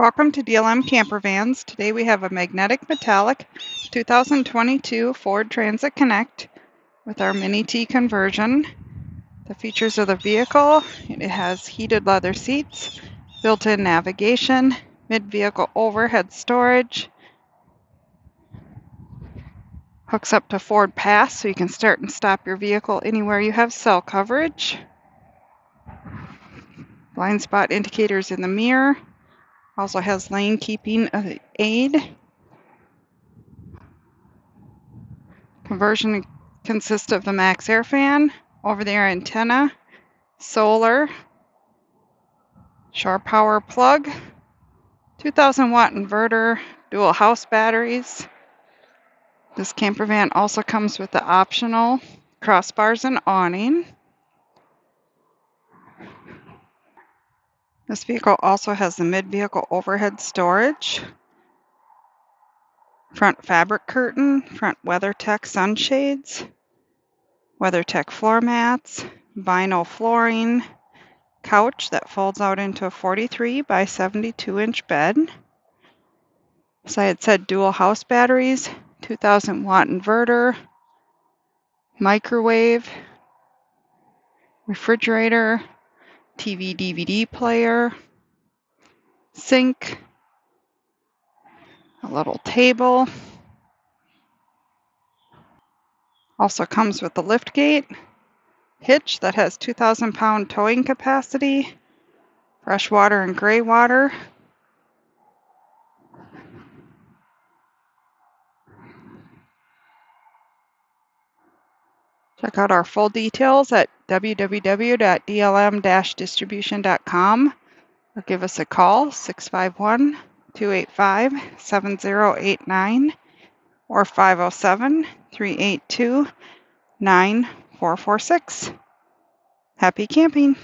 Welcome to DLM Camper Vans. Today we have a magnetic metallic 2022 Ford Transit Connect with our Mini T conversion. The features of the vehicle, it has heated leather seats, built-in navigation, mid-vehicle overhead storage, hooks up to Ford Pass so you can start and stop your vehicle anywhere you have cell coverage. Blind spot indicators in the mirror, also has lane keeping aid. Conversion consists of the max air fan, over-the-air antenna, solar, shore power plug, 2000 watt inverter, dual house batteries. This camper van also comes with the optional crossbars and awning. This vehicle also has the mid-vehicle overhead storage, front fabric curtain, front WeatherTech sunshades, WeatherTech floor mats, vinyl flooring, couch that folds out into a 43 by 72 inch bed. As I had said, dual house batteries, 2000 watt inverter, microwave, refrigerator, TV DVD player, sink, a little table. Also comes with the lift gate, hitch that has 2,000 pound towing capacity, fresh water and gray water. Check out our full details at www.dlm-distribution.com or give us a call 651 285 7089 or 507 382 9446. Happy camping!